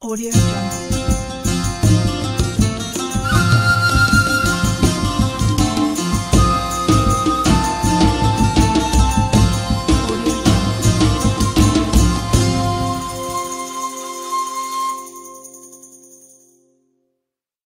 Audio Jungle.